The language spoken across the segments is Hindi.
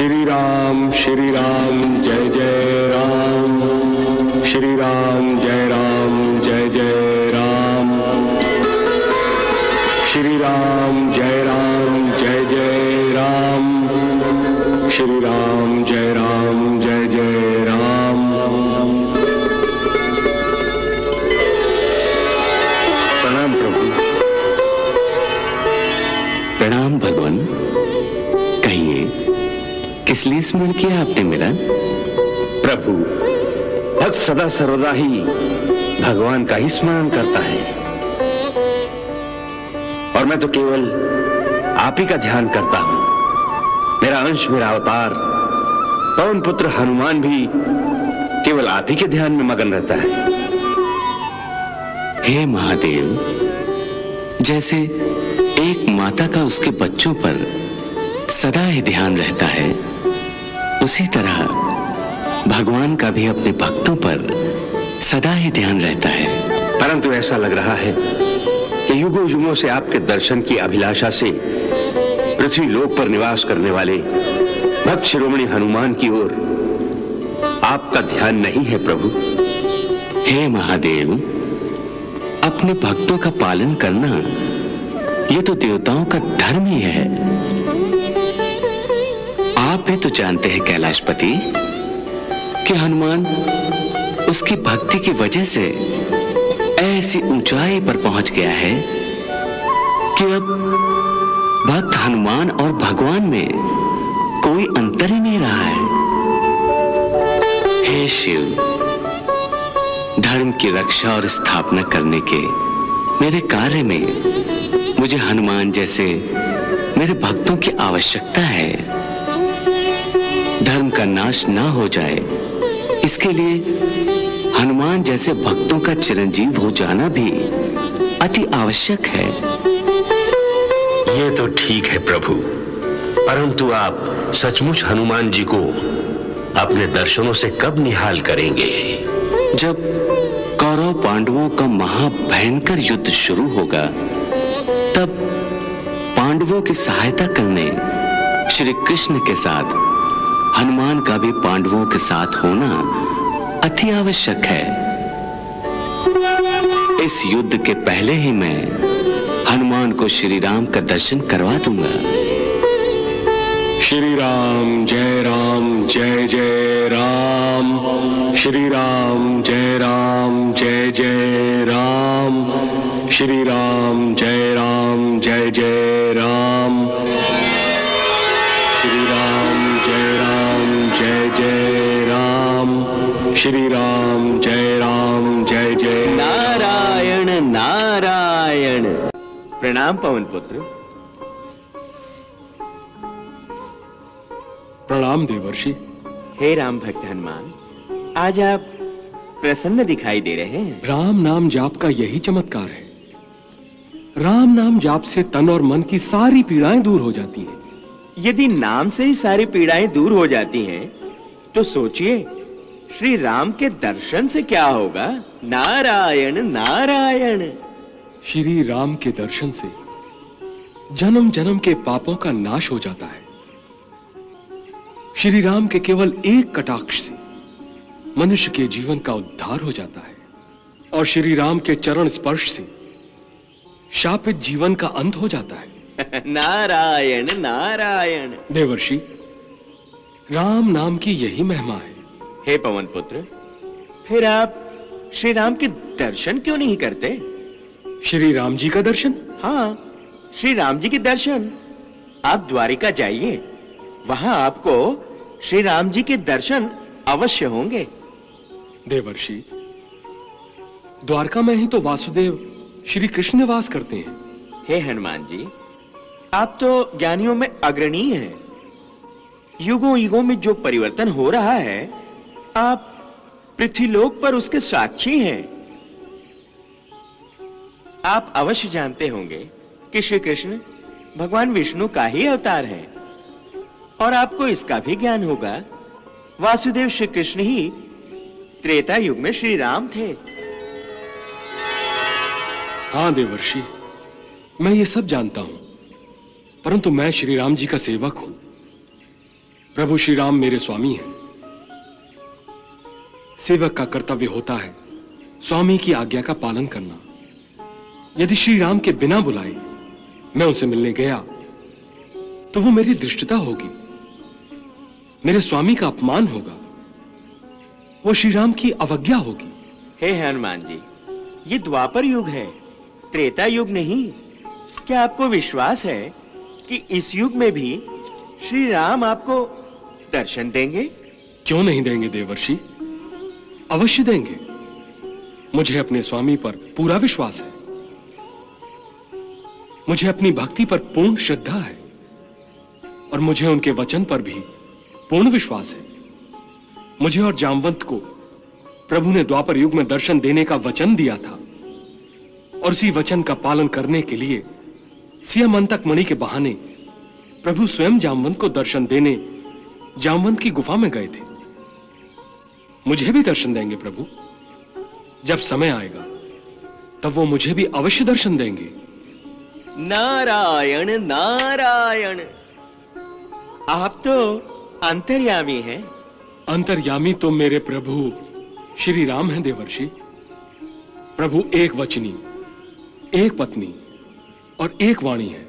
श्री राम श्री राम जय जय किस लिए स्मरण किया आपने मेरा। प्रभु, भक्त सदा सर्वदा ही भगवान का ही स्मरण करता है। और मैं तो केवल आप ही का ध्यान करता हूँ। मेरा अंश, मेरा अवतार, पवन पुत्र, हनुमान भी केवल आप ही के ध्यान में मगन रहता है। हे महादेव, जैसे एक माता का उसके बच्चों पर सदा ही ध्यान रहता है उसी तरह भगवान का भी अपने भक्तों पर सदा ही ध्यान रहता है। परंतु ऐसा लग रहा है कि युगों युगों से आपके दर्शन की अभिलाषा से पृथ्वी लोक पर निवास करने वाले भक्त शिरोमणि हनुमान की ओर आपका ध्यान नहीं है प्रभु। हे महादेव अपने भक्तों का पालन करना ये तो देवताओं का धर्म ही है। आप भी तो जानते हैं कैलाशपति कि हनुमान उसकी भक्ति की वजह से ऐसी ऊंचाई पर पहुँच गया है कि अब भक्त हनुमान और भगवान में कोई अंतर ही नहीं रहा है। हे शिव, धर्म की रक्षा और स्थापना करने के मेरे कार्य में मुझे हनुमान जैसे मेरे भक्तों की आवश्यकता है। धर्म का नाश ना हो जाए। इसके लिए हनुमान जैसे भक्तों का चिरंजीव हो जाना भी अति आवश्यक है। ये तो ठीक है प्रभु। परंतु आप सचमुच हनुमान जी को अपने दर्शनों से कब निहाल करेंगे? जब कौरव पांडवों का महाभयंकर युद्ध शुरू होगा तब पांडवों की सहायता करने श्री कृष्ण के साथ हनुमान का भी पांडवों के साथ होना अति आवश्यक है। इस युद्ध के पहले ही मैं हनुमान को श्री राम का दर्शन करवा दूँगा। श्री राम, जय राम, जय जय राम। श्री राम, जय राम, जय जय राम। श्री राम, जय राम, जय जय राम। श्री राम जय राम जय जय। नारायण नारायण। प्रणाम पवन पुत्र। प्रणाम देवर्षि। हे राम भक्त हनुमान आज आप प्रसन्न दिखाई दे रहे हैं। राम नाम जाप का यही चमत्कार है। राम नाम जाप से तन और मन की सारी पीड़ाएँ दूर हो जाती हैं। यदि नाम से ही सारी पीड़ाएँ दूर हो जाती हैं तो सोचिए श्री राम के दर्शन से क्या होगा? नारायण नारायण। श्री राम के दर्शन से जन्म जन्म के पापों का नाश हो जाता है। श्री राम के केवल एक कटाक्ष से मनुष्य के जीवन का उद्धार हो जाता है और श्री राम के चरण स्पर्श से शापित जीवन का अंत हो जाता है। नारायण नारायण। देवर्षि राम नाम की यही महिमा है। हे पवन पुत्र फिर आप श्री राम के दर्शन क्यों नहीं करते? श्री राम जी का दर्शन? हाँ श्री राम जी के दर्शन। आप द्वारिका जाइए वहाँ आपको श्री राम जी के दर्शन अवश्य होंगे। देवर्षि द्वारका में ही तो वासुदेव श्री कृष्ण निवास करते हैं। हे हनुमान जी आप तो ज्ञानियों में अग्रणी हैं। युगों युगों में जो परिवर्तन हो रहा है आप पृथ्वीलोक पर उसके साक्षी हैं। आप अवश्य जानते होंगे कि श्री कृष्ण भगवान विष्णु का ही अवतार है। और आपको इसका भी ज्ञान होगा, वासुदेव श्री कृष्ण ही त्रेता युग में श्री राम थे। हाँ देवर्षि, मैं ये सब जानता हूँ, परंतु मैं श्री राम जी का सेवक हूँ। प्रभु श्री राम मेरे स्वामी हैं। सेवक का कर्तव्य होता है स्वामी की आज्ञा का पालन करना। यदि श्री राम के बिना बुलाए मैं उनसे मिलने गया तो वो मेरी दृष्टता होगी। मेरे स्वामी का अपमान होगा वो श्री राम की अवज्ञा होगी। हे हनुमान जी ये द्वापर युग है त्रेता युग नहीं। क्या आपको विश्वास है कि इस युग में भी श्री राम आपको दर्शन देंगे? क्यों नहीं देंगे देवर्षि? अवश्य देंगे। मुझे अपने स्वामी पर पूरा विश्वास है। मुझे अपनी भक्ति पर पूर्ण श्रद्धा है। और मुझे उनके वचन पर भी पूर्ण विश्वास है। मुझे और जामवंत को प्रभु ने द्वापर युग में दर्शन देने का वचन दिया था। और उसी वचन का पालन करने के लिए सियामंतक मणि के बहाने प्रभु स्वयं जामवंत को दर्शन देने जामवंत की गुफा में गए थे। मुझे भी दर्शन देंगे प्रभु। जब समय आएगा तब वो मुझे भी अवश्य दर्शन देंगे। नारायण नारायण। आप तो अंतर्यामी हैं। अंतर्यामी तो मेरे प्रभु श्री राम हैं देवर्षि। प्रभु एक वचनी एक पत्नी और एक वाणी है।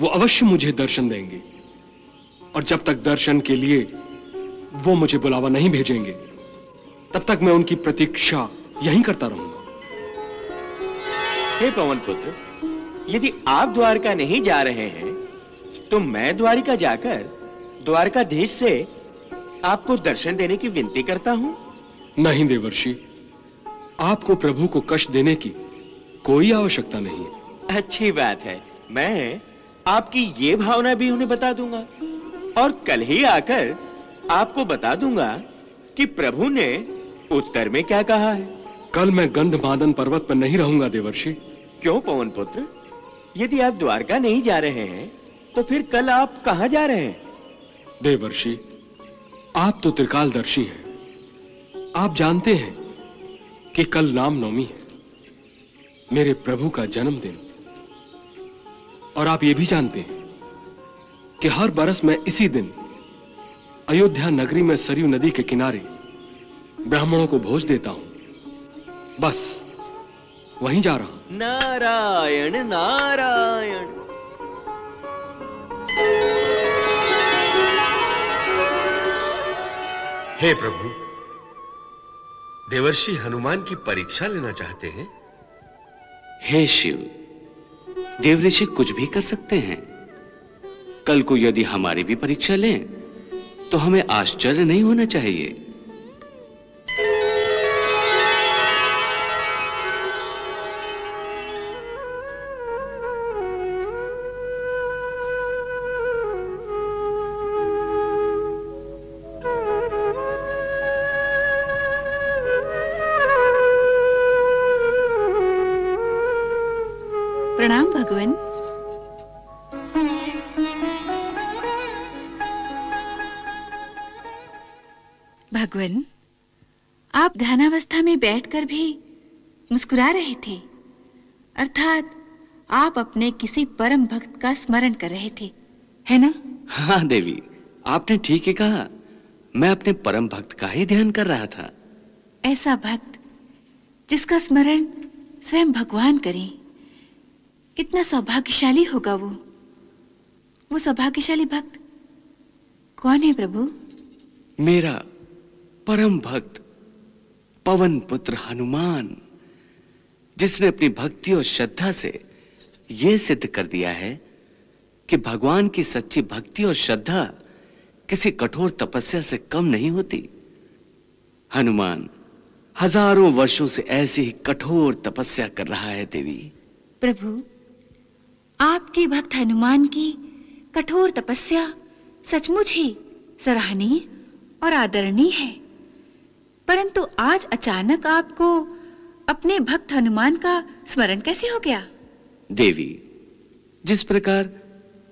वो अवश्य मुझे दर्शन देंगे। और जब तक दर्शन के लिए वो मुझे बुलावा नहीं भेजेंगे। तब तक मैं उनकी प्रतीक्षा यहीं करता रहूँगा। हे पवन पुत्र यदि आप द्वारका नहीं जा रहे हैं तो मैं द्वारिका जाकर द्वारकाधीश से आपको दर्शन देने की विनती करता हूँ। नहीं देवर्षि आपको प्रभु को कष्ट देने की कोई आवश्यकता नहीं। है अच्छी बात है मैं आपकी ये भावना भी उन्हें बता दूँगा। और कल ही आकर आपको बता दूँगा कि प्रभु ने उत्तर में क्या कहा है। कल मैं गंधमादन पर्वत पर नहीं रहूँगा देवर्षि। क्यों पवन पुत्र? यदि आप द्वारका नहीं जा रहे हैं तो फिर कल आप कहाँ जा रहे हैं? देवर्षि आप तो त्रिकालदर्शी हैं। आप जानते हैं कि कल रामनवमी है। मेरे प्रभु का जन्मदिन। और आप ये भी जानते हैं कि हर बरस मैं इसी दिन अयोध्या नगरी में सरयू नदी के किनारे ब्राह्मणों को भोज देता हूँ। बस वहीं जा रहा हूँ। नारायण नारायण। हे प्रभु देवर्षि हनुमान की परीक्षा लेना चाहते हैं? हे शिव देवऋषि कुछ भी कर सकते हैं। कल को यदि हमारी भी परीक्षा लें तो हमें आश्चर्य नहीं होना चाहिए। भगवान आप ध्यानावस्था में बैठकर भी मुस्कुरा रहे थे। अर्थात आप अपने किसी परम भक्त का स्मरण कर रहे थे है ना? हाँ देवी आपने ठीक ही कहा। मैं अपने परम भक्त का ही ध्यान कर रहा था। ऐसा भक्त जिसका स्मरण स्वयं भगवान करें कितना सौभाग्यशाली होगा वो। वो सौभाग्यशाली भक्त कौन है प्रभु? मेरा परम भक्त, पवन पुत्र हनुमान, जिसने अपनी भक्ति और श्रद्धा से यह सिद्ध कर दिया है कि भगवान की सच्ची भक्ति और श्रद्धा किसी कठोर तपस्या से कम नहीं होती। हनुमान, हज़ारों वर्षों से ऐसी ही कठोर तपस्या कर रहा है देवी। प्रभु, आपके भक्त हनुमान की कठोर तपस्या सचमुच ही सराहनीय और आदरणीय है। परंतु आज अचानक आपको अपने भक्त हनुमान का स्मरण कैसे हो गया? देवी जिस प्रकार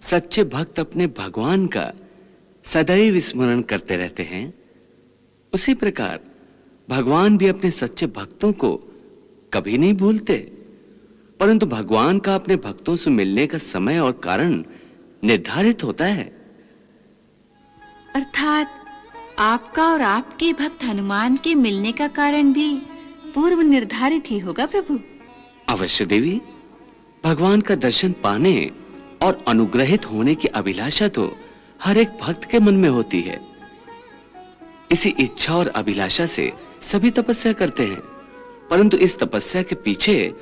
सच्चे भक्त अपने भगवान का सदैव स्मरण करते रहते हैं उसी प्रकार भगवान भी अपने सच्चे भक्तों को कभी नहीं भूलते। परंतु भगवान का अपने भक्तों से मिलने का समय और कारण निर्धारित होता है। अर्थात आपका और आपके भक्त हनुमान के मिलने का कारण भी पूर्व निर्धारित ही होगा प्रभु। अवश्य देवी। भगवान का दर्शन पाने और अनुग्रहित होने की अभिलाषा तो हर एक भक्त के मन में होती है। इसी इच्छा और अभिलाषा से सभी तपस्या करते हैं परंतु इस तपस्या के पीछे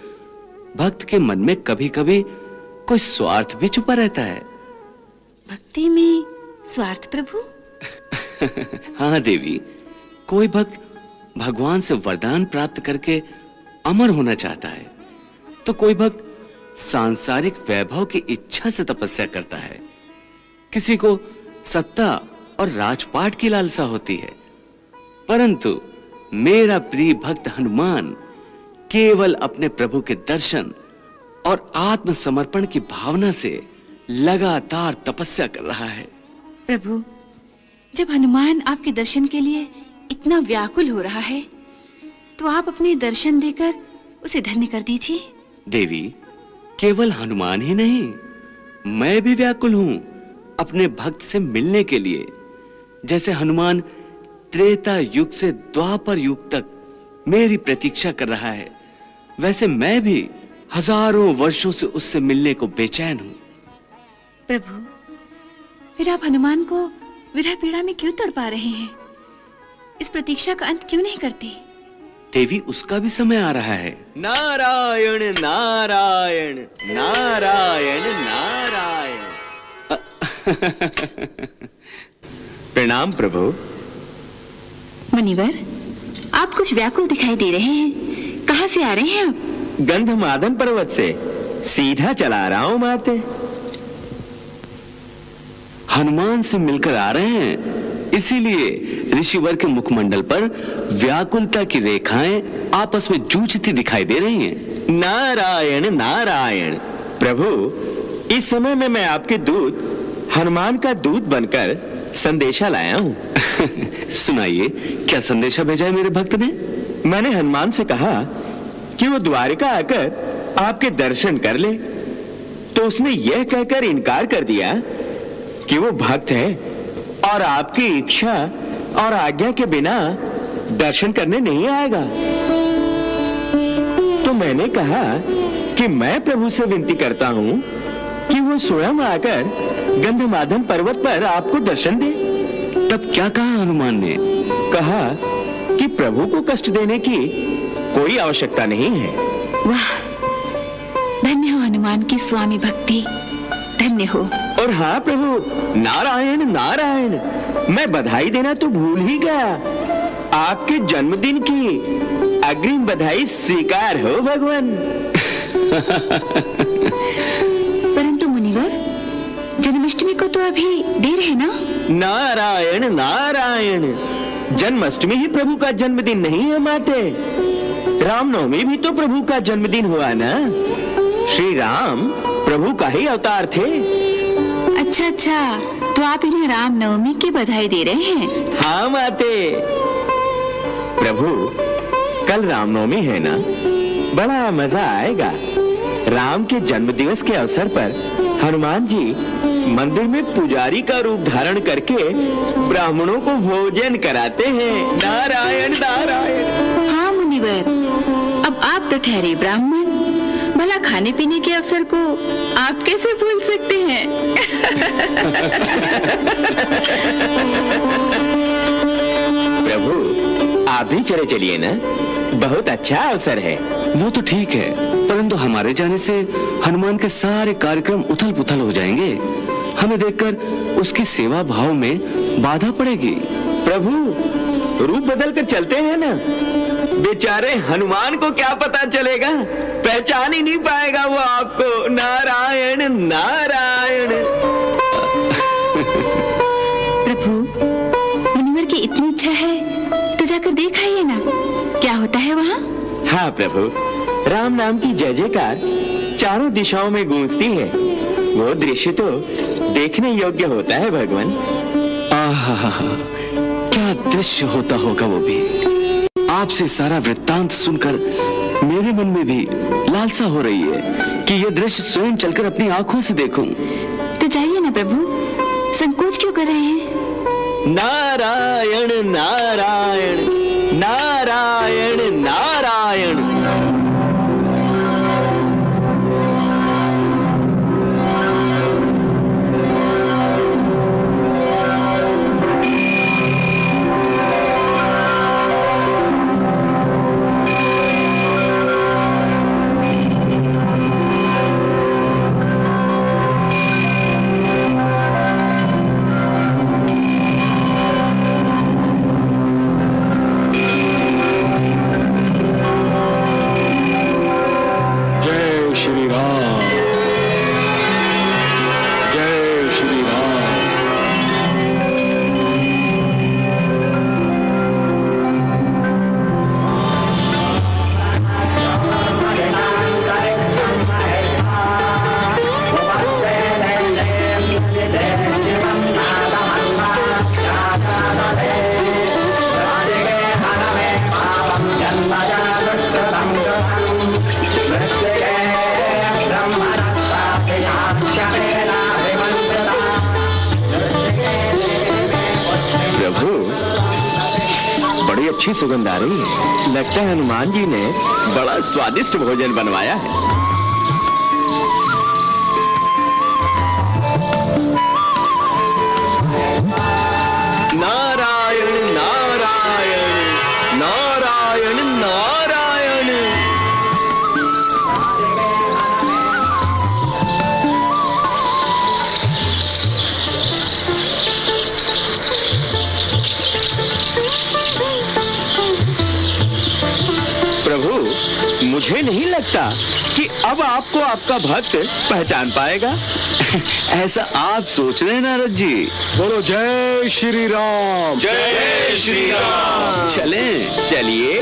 भक्त के मन में कभी-कभी कोई स्वार्थ भी छुपा रहता है। भक्ति में स्वार्थ प्रभु? हाँ देवी। कोई भक्त भगवान से वरदान प्राप्त करके अमर होना चाहता है तो कोई भक्त सांसारिक वैभव की इच्छा से तपस्या करता है। किसी को सत्ता और राजपाट की लालसा होती है, परंतु मेरा प्रिय भक्त हनुमान केवल अपने प्रभु के दर्शन और आत्मसमर्पण की भावना से लगातार तपस्या कर रहा है। प्रभु जब हनुमान आपके दर्शन के लिए इतना व्याकुल हो रहा है तो आप अपने दर्शन देकर उसे धन्य कर दीजिए। देवी केवल हनुमान ही नहीं मैं भी व्याकुल हूँ अपने भक्त से मिलने के लिए। जैसे हनुमान त्रेता युग से द्वापर युग तक मेरी प्रतीक्षा कर रहा है वैसे मैं भी हज़ारों वर्षों से उससे मिलने को बेचैन हूँ। प्रभु फिर आप हनुमान को विरह पीड़ा में क्यों तड़पा रहे हैं? इस प्रतीक्षा का अंत क्यों नहीं करते? देवी उसका भी समय आ रहा है। नारायण नारायण नारायण नारायण। प्रणाम प्रभु। मुनिवर आप कुछ व्याकुल दिखाई दे रहे हैं। कहाँ से आ रहे हैं आप? गंधमादन पर्वत से सीधा चला रहा हूँ माते। हनुमान से मिलकर आ रहे हैं। इसीलिए ऋषिवर के मुखमंडल पर व्याकुलता की रेखाएँ आपस में जूझती दिखाई दे रही हैं। नारायण नारायण, प्रभु, इस समय में मैं आपके दूत, हनुमान का दूत बनकर संदेशा लाया हूँ। सुनाइए, क्या संदेशा भेजा है मेरे भक्त ने? मैंने हनुमान से कहा कि वो द्वारिका आकर आपके दर्शन कर ले। तो उसने यह कहकर इनकार कर दिया कि वो भक्त है और आपकी इच्छा और आज्ञा के बिना दर्शन करने नहीं आएगा। तो मैंने कहा कि मैं प्रभु से विनती करता हूँ कि वो स्वयं आकर गंधमाधन पर्वत पर आपको दर्शन दे। तब क्या कहा हनुमान ने? कहा कि प्रभु को कष्ट देने की कोई आवश्यकता नहीं है। वाह धन्य हो हनुमान की स्वामी भक्ति। धन्य हो। और हाँ प्रभु नारायण नारायण मैं बधाई देना तो भूल ही गया। आपके जन्मदिन की अग्रिम बधाई स्वीकार हो भगवान। परंतु मुनिवर जन्माष्टमी को तो अभी देर है ना? नारायण नारायण जन्माष्टमी ही प्रभु का जन्मदिन नहीं है माते। रामनवमी भी तो प्रभु का जन्मदिन हुआ ना? श्री राम प्रभु का ही अवतार थे। अच्छा अच्छा तो आप इन्हें रामनवमी की बधाई दे रहे हैं। हाँ माते। प्रभु कल रामनवमी है ना? बड़ा मज़ा आएगा। राम के जन्म दिवस के अवसर पर हनुमान जी मंदिर में पुजारी का रूप धारण करके ब्राह्मणों को भोजन कराते हैं। नारायण नारायण। हाँ मुनिवर। अब आप तो ठहरे ब्राह्मण। भला खाने पीने के अवसर को आप कैसे भूल सकते हैं? प्रभु आप भी चले चलिए ना? बहुत अच्छा अवसर है। वो तो ठीक है परंतु हमारे जाने से हनुमान के सारे कार्यक्रम उथल पुथल हो जाएँगे। हमें देखकर उसकी सेवा भाव में बाधा पड़ेगी। प्रभु रूप बदल कर चलते हैं ना? बेचारे हनुमान को क्या पता चलेगा? पहचान ही नहीं पाएगा वो आपको। नारायण नारायण। इतनी इच्छा है? तो जाकर देख आइए ना। क्या होता है वहाँ? हाँ प्रभु। राम नाम की जय जयकार चारों दिशाओं में गूंजती है। वो दृश्य तो देखने योग्य होता है भगवान। आहा क्या दृश्य होता होगा वो भी। आपसे सारा वृत्तांत सुनकर मेरे मन में भी लालसा हो रही है कि यह दृश्य स्वयं चलकर अपनी आँखों से देखूँ। तो जाइए ना प्रभु। संकोच क्यों कर रहे हैं? नारायण नारायण अच्छी सुगंध आ रही है। लगता है हनुमान जी ने बड़ा स्वादिष्ट भोजन बनवाया है। मुझे नहीं लगता कि अब आपको आपका भक्त पहचान पाएगा। ऐसा आप सोच रहे हैं नारद जी। बोलो जय श्री राम। जय श्री राम। चले चलिए।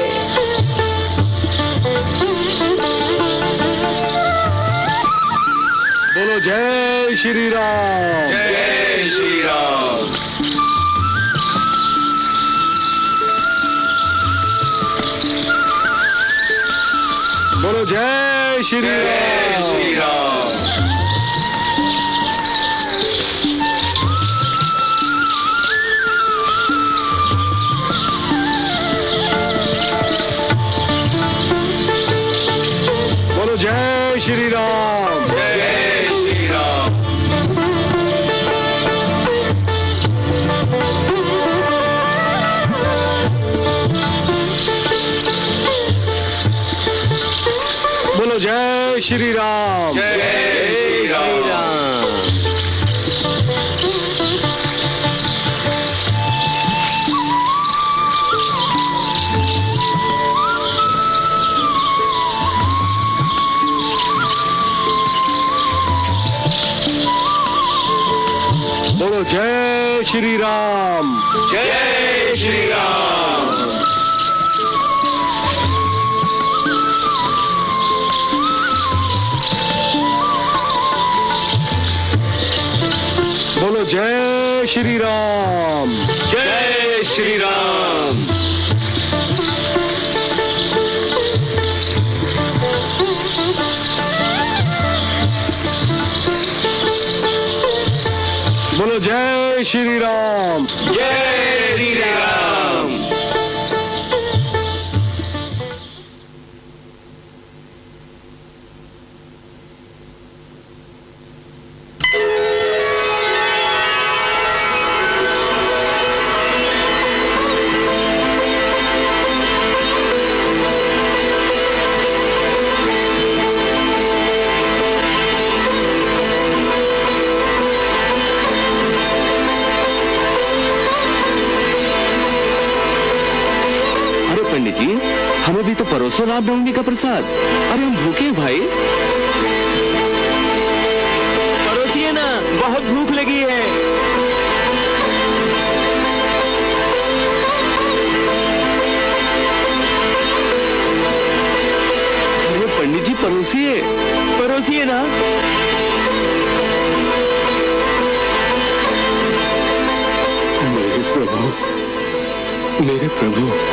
बोलो जय श्री राम। जय श्री राम। जय श्री राम। श्री राम जय श्री राम बोलो जय श्री राम श्री राम। जय श्री राम। बोलो जय श्री राम। जय तो रामनवमी का प्रसाद। अरे हम भूखे हैं भाई। पड़ोसिए ना बहुत भूख लगी है। अरे पंडित जी परोसिए पड़ोसिए ना? मेरे प्रभु मेरे प्रभु।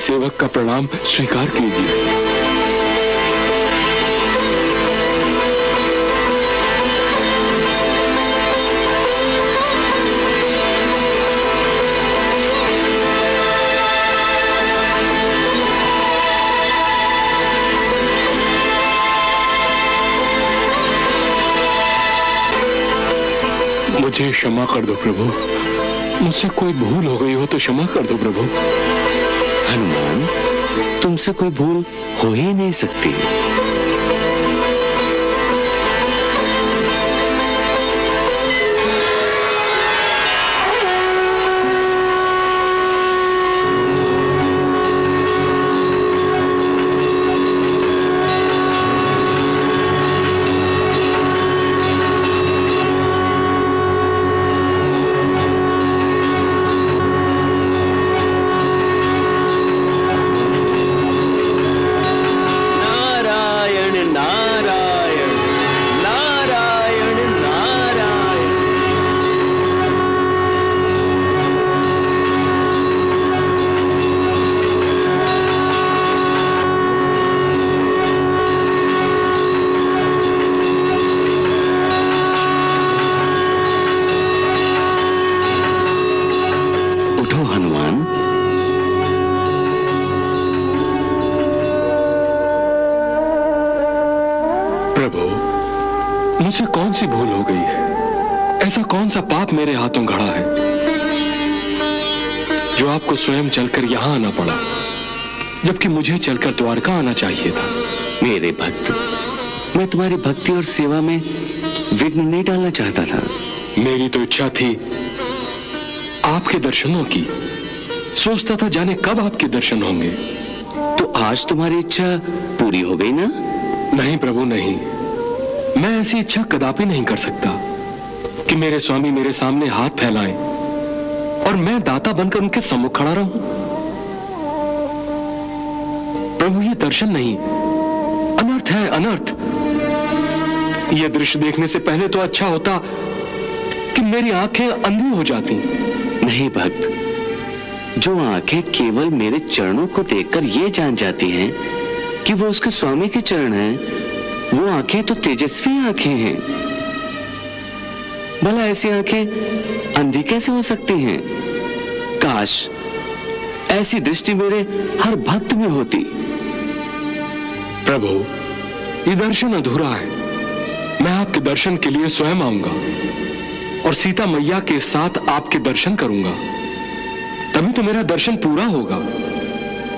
सेवक का प्रणाम स्वीकार कीजिए। मुझे क्षमा कर दो प्रभु। मुझसे कोई भूल हो गई हो तो क्षमा कर दो प्रभु। हनुमान तुमसे कोई भूल हो ही नहीं सकती। प्रभु मुझसे कौन सी भूल हो गई है? ऐसा कौन सा पाप मेरे हाथों घड़ा है? जो आपको स्वयं चलकर यहाँ आना पड़ा जबकि मुझे चलकर द्वारका आना चाहिए था। मेरे भक्त मैं तुम्हारी भक्ति और सेवा में विघ्न नहीं डालना चाहता था। मेरी तो इच्छा थी आपके दर्शनों की। सोचता था जाने कब आपके दर्शन होंगे। तो आज तुम्हारी इच्छा पूरी हो गई ना? नहीं प्रभु नहीं। मैं ऐसी इच्छा कदापि नहीं कर सकता कि मेरे स्वामी मेरे सामने हाथ फैलाएँ और मैं दाता बनकर उनके सम्मुख खड़ा रहूँ। प्रभु, ये दर्शन नहीं। अनर्थ है, अनर्थ। ये दृश्य देखने से पहले तो अच्छा होता कि मेरी आँखें अंधी हो जाती। नहीं भक्त, जो आँखें केवल मेरे चरणों को देखकर ये जान जाती हैं कि वो उसके स्वामी के चरण हैं वो आँखें तो तेजस्वी आँखें हैं। भला ऐसी आँखें अंधी कैसे हो सकती हैं? काश ऐसी दृष्टि मेरे हर भक्त में होती। प्रभु, ये दर्शन अधूरा है। मैं आपके दर्शन के लिए स्वयं आऊँगा और सीता मैया के साथ आपके दर्शन करूँगा। तभी तो मेरा दर्शन पूरा होगा।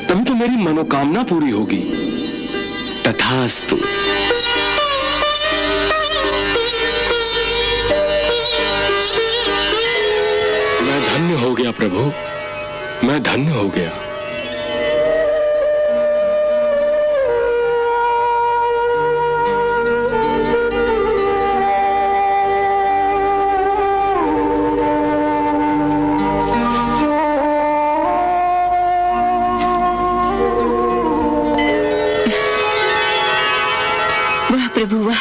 तभी तो मेरी मनोकामना पूरी होगी। तथास्तु। हो गया प्रभु। मैं धन्य हो गया। वाह प्रभु वाह।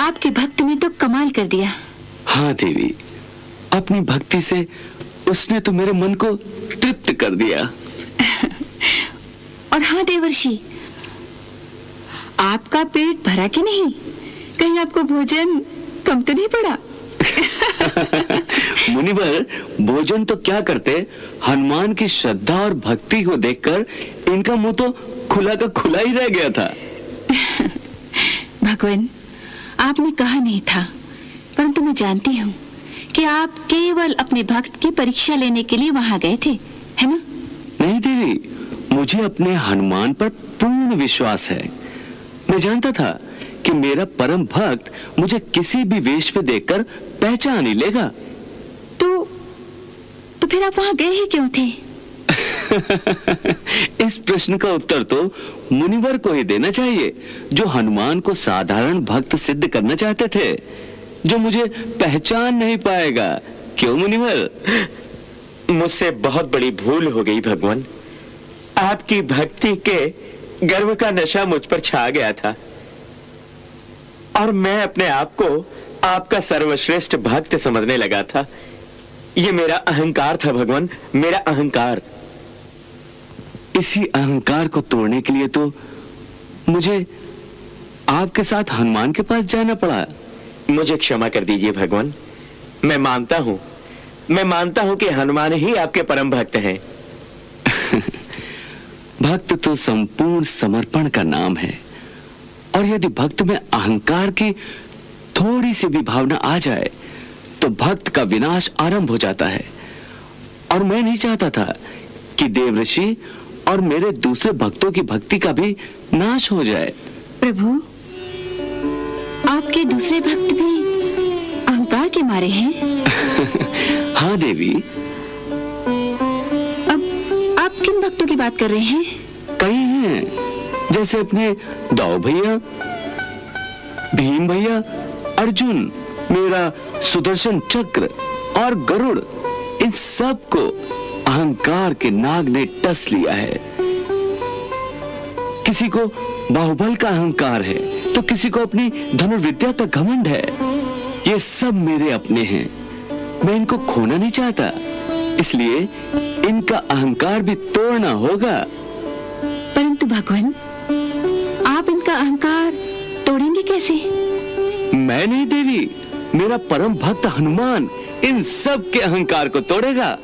आपके भक्त ने तो कमाल कर दिया। हाँ देवी अपनी भक्ति से उसने तो मेरे मन को तृप्त कर दिया। और हाँ देवर्षि आपका पेट भरा कि नहीं? कहीं आपको भोजन कम तो नहीं पड़ा? मुनिवर भोजन तो क्या करते? हनुमान की श्रद्धा और भक्ति को देखकर इनका मुँह तो खुला का खुला ही रह गया था। भगवान आपने कहा नहीं था परंतु मैं जानती हूँ। कि आप केवल अपने भक्त की परीक्षा लेने के लिए वहाँ गए थे है ना? नहीं देवी मुझे अपने हनुमान पर पूर्ण विश्वास है। मैं जानता था कि मेरा परम भक्त मुझे किसी भी वेश में देखकर पहचान ही लेगा। तो तो फिर आप वहाँ गए ही क्यों थे? इस प्रश्न का उत्तर तो मुनिवर को ही देना चाहिए जो हनुमान को साधारण भक्त सिद्ध करना चाहते थे। जो मुझे पहचान नहीं पाएगा। क्यों, मुनिवर? मुझसे बहुत बड़ी भूल हो गई भगवान। आपकी भक्ति के गर्व का नशा मुझ पर छा गया था। और मैं अपने आप को आपका सर्वश्रेष्ठ भक्त समझने लगा था। ये मेरा अहंकार था भगवान, मेरा अहंकार। इसी अहंकार को तोड़ने के लिए तो मुझे आपके साथ हनुमान के पास जाना पड़ा। मुझे क्षमा कर दीजिए भगवान। मैं मानता हूँ मैं मानता हूँ कि हनुमान ही आपके परम भक्त हैं। भक्त तो संपूर्ण समर्पण का नाम है। और यदि भक्त में अहंकार की थोड़ी सी भी भावना आ जाए तो भक्त का विनाश आरंभ हो जाता है। और मैं नहीं चाहता था कि देवऋषि और मेरे दूसरे भक्तों की भक्ति का भी नाश हो जाए। प्रभु आपके दूसरे भक्त भी अहंकार के मारे हैं? हाँ देवी। अब आप किन भक्तों की बात कर रहे हैं? कई हैं। जैसे अपने दाऊ भैया भीम भैया अर्जुन मेरा सुदर्शन चक्र और गरुड़ इन सबको अहंकार के नाग ने टस लिया है। किसी को बाहुबल का अहंकार है। तो किसी को अपनी धनुर्विद्या का घमंड है। ये सब मेरे अपने हैं। मैं इनको खोना नहीं चाहता। इसलिए इनका अहंकार भी तोड़ना होगा। परंतु भगवान आप इनका अहंकार तोड़ेंगे कैसे? मैं नहीं देवी। मेरा परम भक्त हनुमान इन सब के अहंकार को तोड़ेगा।